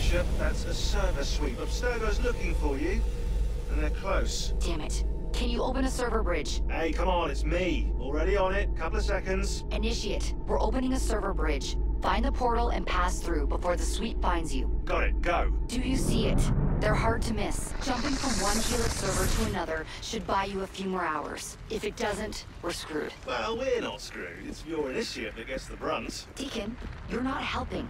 Bishop. That's a server sweep. Abstergo's looking for you, and they're close. Damn it. Can you open a server bridge? Hey, come on, it's me. Already on it. Couple of seconds. Initiate. We're opening a server bridge. Find the portal and pass through before the sweep finds you. Got it. Go. Do you see it? They're hard to miss. Jumping from one Helix server to another should buy you a few more hours. If it doesn't, we're screwed. Well, we're not screwed. It's your initiate that gets the brunt. Deacon, you're not helping.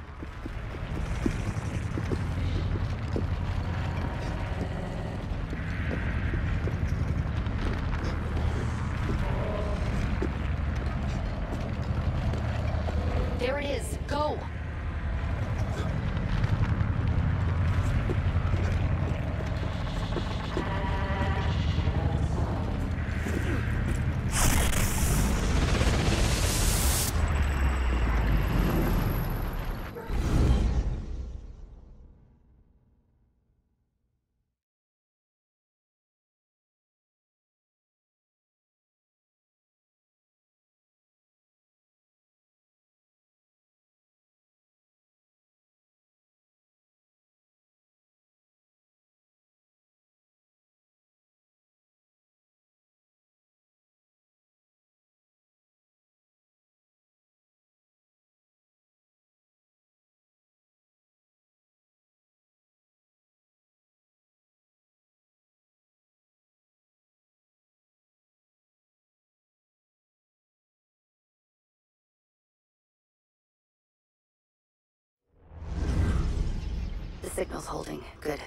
The signal's holding. Good.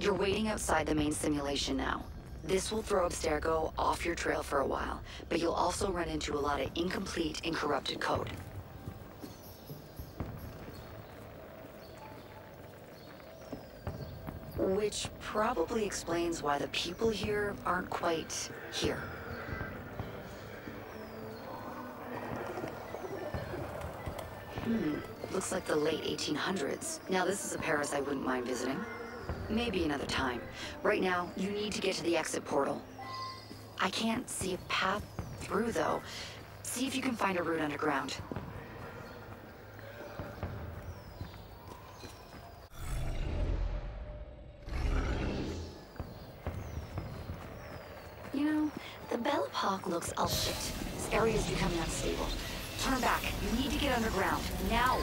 You're waiting outside the main simulation now. This will throw Abstergo off your trail for a while, but you'll also run into a lot of incomplete and corrupted code. Which probably explains why the people here aren't quite here. Hmm, looks like the late 1800s. Now this is a Paris I wouldn't mind visiting. Maybe another time. Right now, you need to get to the exit portal. I can't see a path through, though. See if you can find a route underground. You know, the Belle Epoque looks all shit. This area is becoming unstable. Turn back. You need to get underground. Now!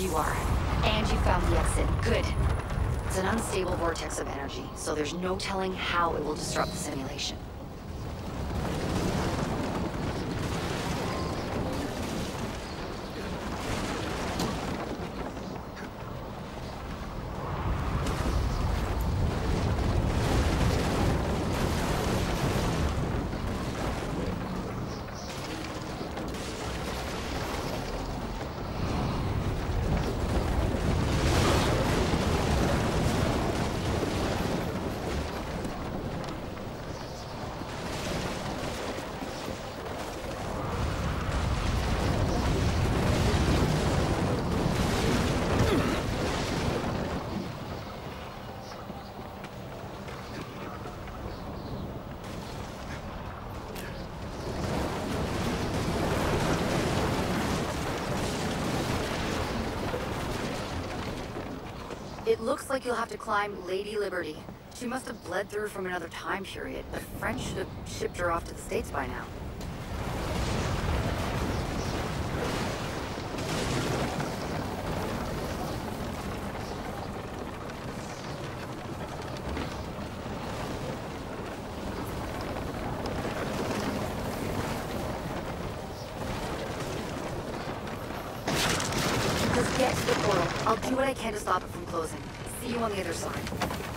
You are. And you found the exit. Good. It's an unstable vortex of energy, so there's no telling how it will disrupt the simulation. It looks like you'll have to climb Lady Liberty. She must have bled through from another time period. The French should have shipped her off to the States by now. Just get to the portal. I'll do what I can to stop it from closing. See you on the other side.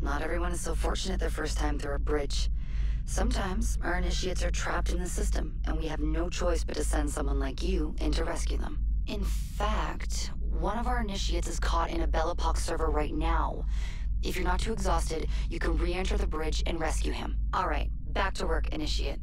Not everyone is so fortunate their first time through a bridge. Sometimes our initiates are trapped in the system, and we have no choice but to send someone like you in to rescue them. In fact, one of our initiates is caught in a Belle Epoque server right now. If you're not too exhausted, you can re-enter the bridge and rescue him. All right, back to work, initiate.